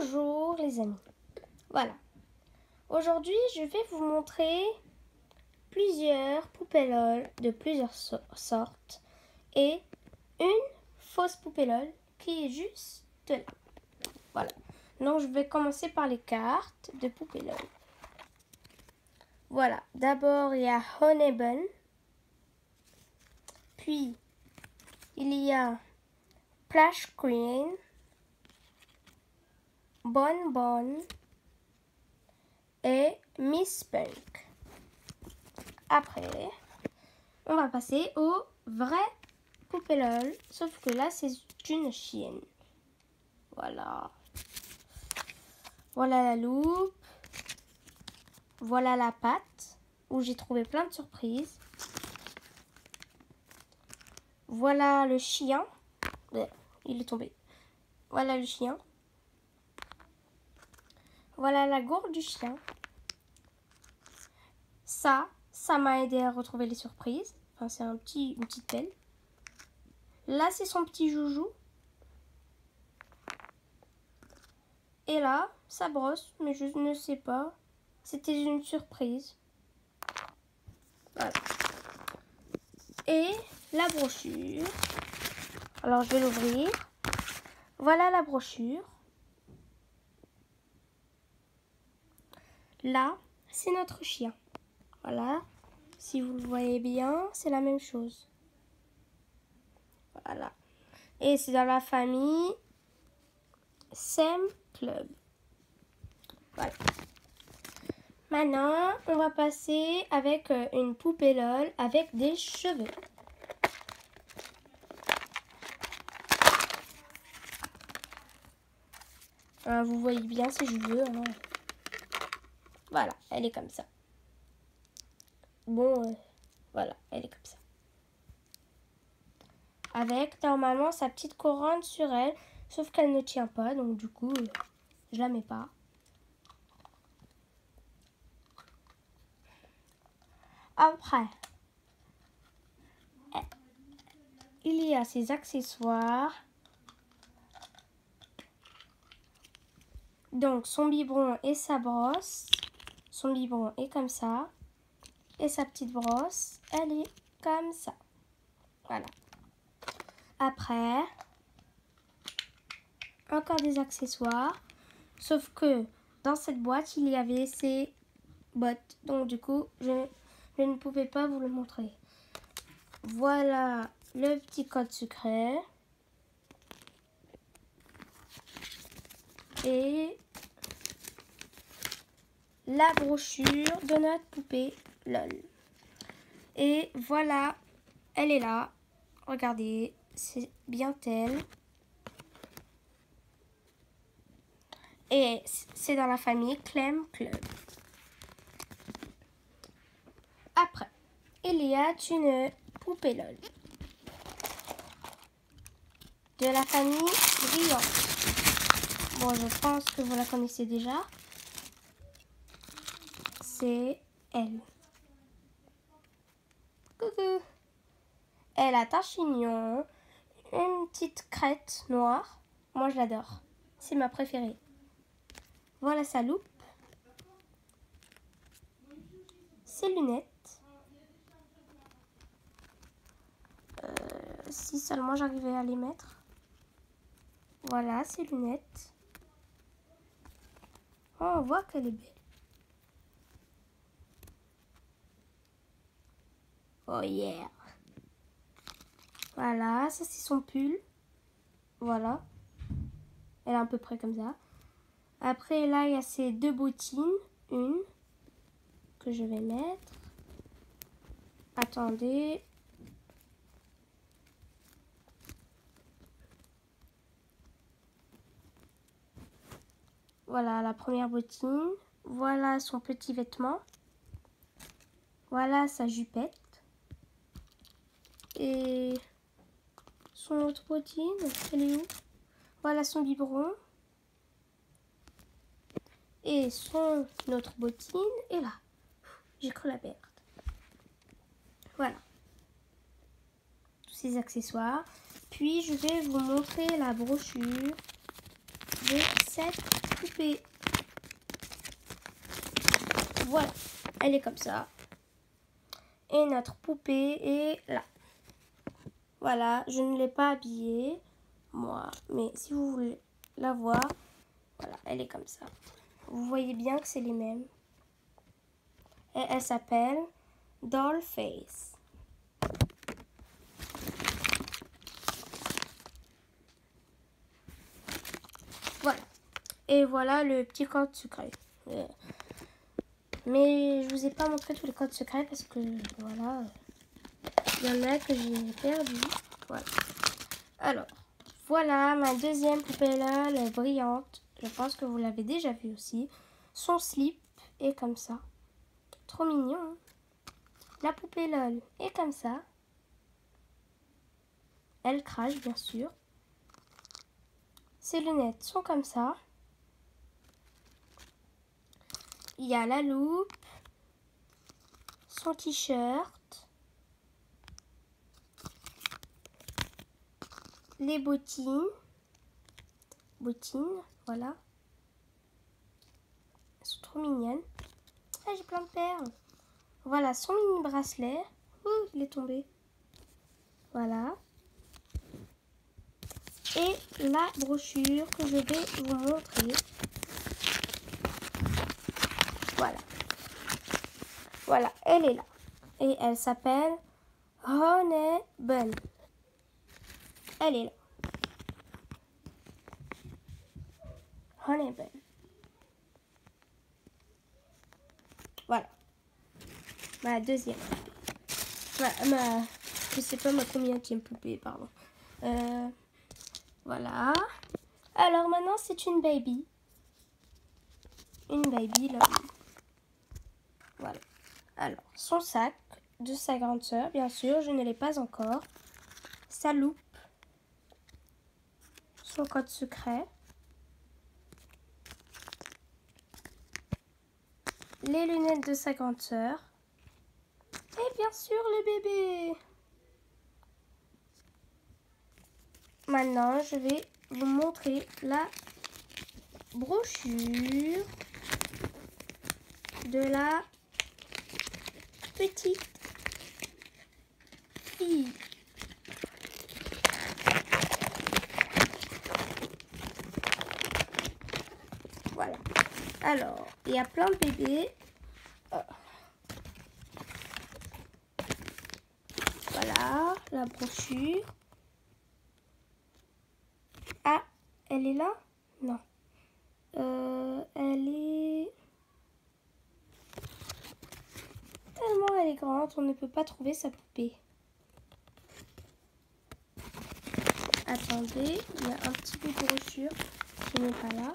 Bonjour les amis. Voilà. Aujourd'hui, je vais vous montrer plusieurs poupées LOL de plusieurs sortes et une fausse poupée LOL qui est juste là. Voilà. Donc, je vais commencer par les cartes de poupée LOL. Voilà. D'abord, il y a Honeybun. Puis, il y a Splash Queen. Bonne Bonne et Miss Punk. Après, on va passer au vrai poupée LOL, sauf que là c'est une chienne. Voilà. Voilà la loupe. Voilà la patte où j'ai trouvé plein de surprises. Voilà le chien. Il est tombé. Voilà le chien. Voilà la gourde du chien. Ça, ça m'a aidé à retrouver les surprises. Enfin, c'est un petit, une petite pelle. Là, c'est son petit joujou. Et là, ça brosse, mais je ne sais pas. C'était une surprise. Voilà. Et la brochure. Alors, je vais l'ouvrir. Voilà la brochure. Là, c'est notre chien. Voilà. Si vous le voyez bien, c'est la même chose. Voilà. Et c'est dans la famille Sam Club. Voilà. Maintenant, on va passer avec euh, une poupée LOL avec des cheveux. Euh, vous voyez bien si je. Hein. Voilà, elle est comme ça. Bon, euh, voilà, elle est comme ça. Avec normalement sa petite couronne sur elle, sauf qu'elle ne tient pas, donc du coup, euh, je la mets pas. Après, il y a ses accessoires. Donc son biberon et sa brosse. Son biberon est comme ça. Et sa petite brosse, elle est comme ça. Voilà. Après, encore des accessoires. Sauf que dans cette boîte, il y avait ses bottes. Donc du coup, je, je ne pouvais pas vous le montrer. Voilà le petit code secret. Et la brochure de notre poupée LOL. Et voilà, elle est là. Regardez, c'est bien elle. Et c'est dans la famille Clem Club. Après, il y a une poupée LOL. De la famille brillante. Bon, je pense que vous la connaissez déjà c'est elle. Coucou. Elle a un chignon, une petite crête noire. Moi, je l'adore. C'est ma préférée. Voilà sa loupe. Ses lunettes. Euh, si seulement j'arrivais à les mettre. Voilà ses lunettes. Oh, on voit qu'elle est belle. Oh yeah. Voilà, ça c'est son pull. Voilà. Elle est à peu près comme ça. Après là, il y a ces deux bottines. Une que je vais mettre. Attendez. Voilà la première bottine. Voilà son petit vêtement. Voilà sa jupette. Et son autre bottine, elle est où? Voilà son biberon. Et son autre bottine est là. J'ai cru la perdre. Voilà. Tous ces accessoires. Puis je vais vous montrer la brochure de cette poupée. Voilà, elle est comme ça. Et notre poupée est là. Voilà, je ne l'ai pas habillée, moi. Mais si vous voulez la voir, voilà, elle est comme ça. Vous voyez bien que c'est les mêmes. Et elle s'appelle Dollface. Voilà. Et voilà le petit code secret. Euh, mais je vous ai pas montré tous les codes secrets parce que voilà. Il y en a que j'ai perdu. Voilà. Alors, voilà ma deuxième poupée là, brillante. Je pense que vous l'avez déjà vu aussi. Son slip est comme ça. Trop mignon. Hein. La poupée LOL est comme ça. Elle crache, bien sûr. Ses lunettes sont comme ça. Il y a la loupe. Son t-shirt. Les bottines. Bottines, voilà. Elles sont trop mignonnes. Ah, j'ai plein de perles. Voilà son mini bracelet. Ouh, il est tombé. Voilà. Et la brochure que je vais vous montrer. Voilà. Voilà, elle est là. Et elle s'appelle Bun. Elle est là. Voilà. Ma deuxième. Ma, je sais pas ma combien poupée, pardon. Euh, voilà. Alors maintenant, c'est une baby. Une baby, là. Voilà. Alors, son sac de sa grande sœur, bien sûr, je ne l'ai pas encore. Sa loupe. Son code secret. Les lunettes de sa grande sœur. Et bien sûr le bébé. Maintenant, je vais vous montrer la brochure de la petite fille. Voilà. Alors, il y a plein de bébés. Voilà, la brochure. Ah, elle est là? Non. Euh, elle est... Tellement elle est grande, on ne peut pas trouver sa poupée. Attendez, il y a un petit peu de brochure qui n'est pas là.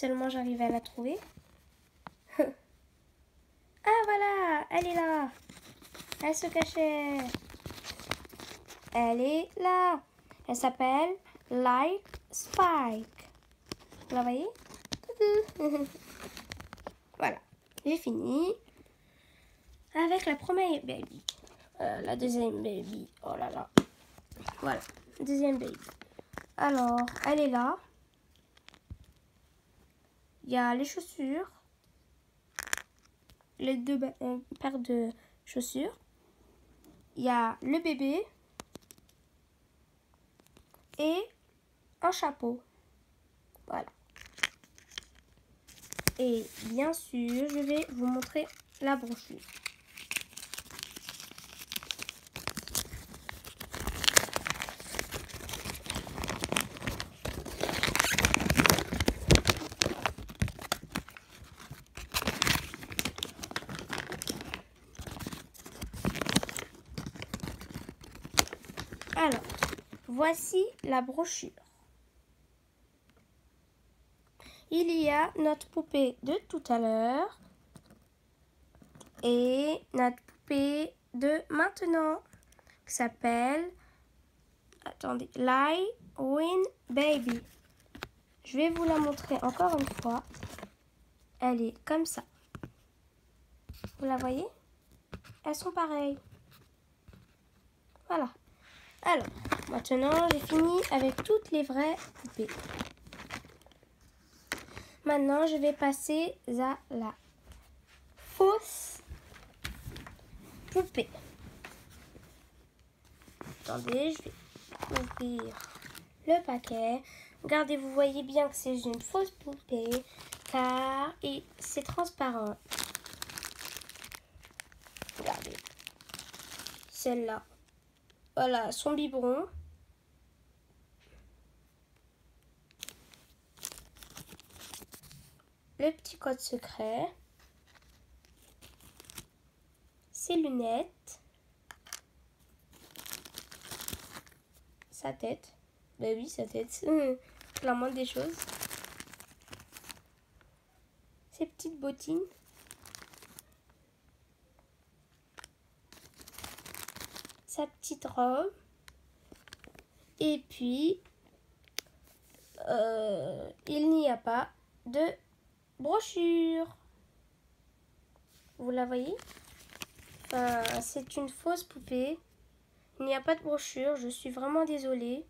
seulement j'arrivais à la trouver. ah voilà, elle est là. Elle se cachait. Elle est là. Elle s'appelle Light Spike. Vous la voyez? Voilà, j'ai fini. Avec la première baby. Euh, la deuxième baby. Oh là là. Voilà, deuxième baby. Alors, elle est là. Il y a les chaussures, les deux euh, paires de chaussures. Il y a le bébé et un chapeau. Voilà. Et bien sûr, je vais vous montrer la brochure. Alors, voici la brochure. Il y a notre poupée de tout à l'heure et notre poupée de maintenant qui s'appelle attendez, Lie Win Baby. Je vais vous la montrer encore une fois. Elle est comme ça. Vous la voyez? Elles sont pareilles. Voilà. Alors, maintenant, j'ai fini avec toutes les vraies poupées. Maintenant, je vais passer à la fausse poupée. Attendez, je vais ouvrir le paquet. Regardez, vous voyez bien que c'est une fausse poupée car c'est transparent. Regardez. Celle-là. Voilà, son biberon. Le petit code secret. Ses lunettes. Sa tête. Ben oui, sa tête. La moindre des choses. Ses petites bottines. Petite robe. Et puis, euh, il n'y a pas de brochure. Vous la voyez? C'est une fausse poupée. Il n'y a pas de brochure. Je suis vraiment désolée.